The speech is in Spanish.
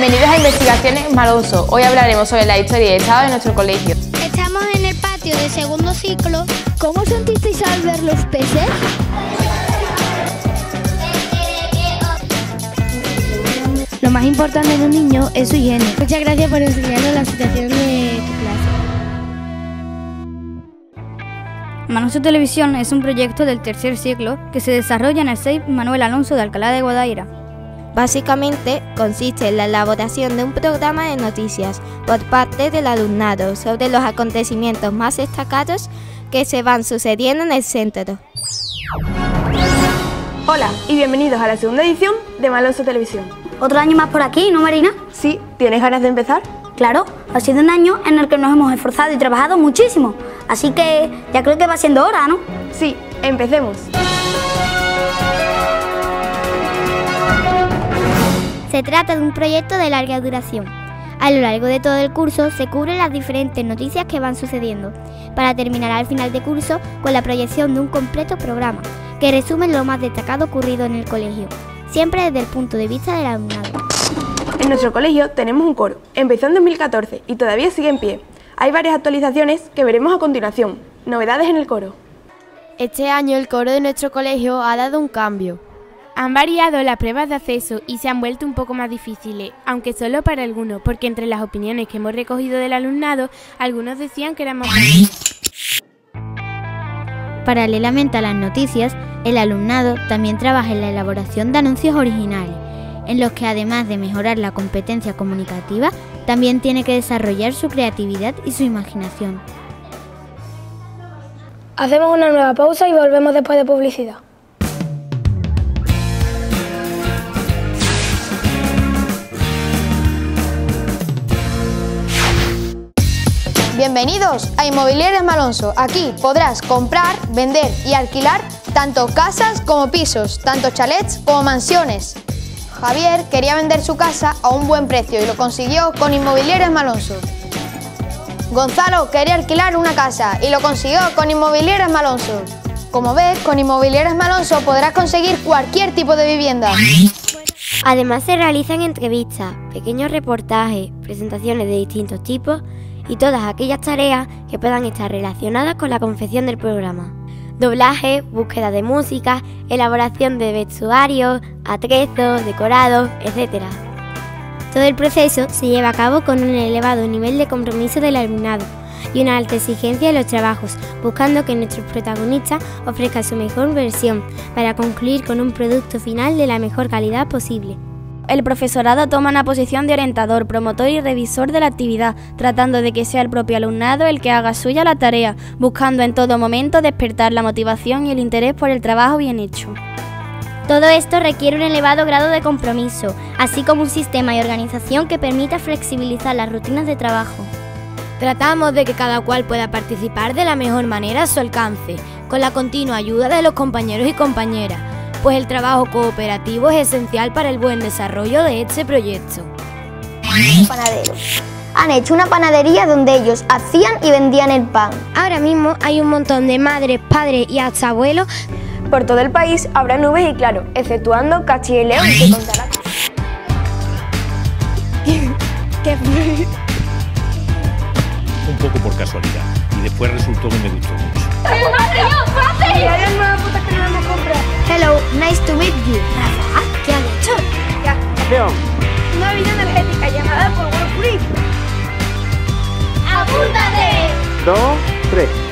Bienvenidos a Investigaciones Malonso. Hoy hablaremos sobre la historia y estado de nuestro colegio. Estamos en el patio de segundo ciclo. ¿Cómo sentisteis al ver los peces? Lo más importante de un niño es su higiene. Muchas gracias por enseñarnos la situación de tu clase. Manonso Televisión es un proyecto del tercer ciclo que se desarrolla en el CEIP Manuel Alonso de Alcalá de Guadaira. Básicamente consiste en la elaboración de un programa de noticias por parte del alumnado sobre los acontecimientos más destacados que se van sucediendo en el centro. Hola y bienvenidos a la segunda edición de Malonso Televisión. Otro año más por aquí, ¿no, Marina? Sí, ¿tienes ganas de empezar? Claro, ha sido un año en el que nos hemos esforzado y trabajado muchísimo. Así que ya creo que va siendo hora, ¿no? Sí, empecemos. Se trata de un proyecto de larga duración. A lo largo de todo el curso se cubren las diferentes noticias que van sucediendo, para terminar al final de curso con la proyección de un completo programa, que resume lo más destacado ocurrido en el colegio, siempre desde el punto de vista del alumnado. En nuestro colegio tenemos un coro. Empezó en 2014 y todavía sigue en pie. Hay varias actualizaciones que veremos a continuación. Novedades en el coro. Este año el coro de nuestro colegio ha dado un cambio. Han variado las pruebas de acceso y se han vuelto un poco más difíciles, aunque solo para algunos, porque entre las opiniones que hemos recogido del alumnado, algunos decían que eran más Paralelamente a las noticias, el alumnado también trabaja en la elaboración de anuncios originales, en los que además de mejorar la competencia comunicativa, también tiene que desarrollar su creatividad y su imaginación. Hacemos una nueva pausa y volvemos después de publicidad. Bienvenidos a Inmobiliarias Malonso. Aquí podrás comprar, vender y alquilar tanto casas como pisos, tanto chalets como mansiones. Javier quería vender su casa a un buen precio y lo consiguió con Inmobiliarias Malonso. Gonzalo quería alquilar una casa y lo consiguió con Inmobiliarias Malonso. Como ves, con Inmobiliarias Malonso podrás conseguir cualquier tipo de vivienda. Además se realizan entrevistas, pequeños reportajes, presentaciones de distintos tipos y todas aquellas tareas que puedan estar relacionadas con la confección del programa. Doblaje, búsqueda de música, elaboración de vestuarios, atrezos, decorados, etc. Todo el proceso se lleva a cabo con un elevado nivel de compromiso del alumnado y una alta exigencia en los trabajos, buscando que nuestros protagonistas ofrezcan su mejor versión para concluir con un producto final de la mejor calidad posible. El profesorado toma una posición de orientador, promotor y revisor de la actividad, tratando de que sea el propio alumnado el que haga suya la tarea, buscando en todo momento despertar la motivación y el interés por el trabajo bien hecho. Todo esto requiere un elevado grado de compromiso, así como un sistema y organización que permita flexibilizar las rutinas de trabajo. Tratamos de que cada cual pueda participar de la mejor manera a su alcance, con la continua ayuda de los compañeros y compañeras, pues el trabajo cooperativo es esencial para el buen desarrollo de este proyecto. Panaderos. Han hecho una panadería donde ellos hacían y vendían el pan. Ahora mismo hay un montón de madres, padres y hasta abuelos Por todo el país habrá nubes y claro, exceptuando Castilla y León, que contará. un poco por casualidad y después resultó que me gustó mucho. Rafa, ¿qué han hecho? Una bebida energética llamada por World Free. ¡Apúntate! Dos, tres.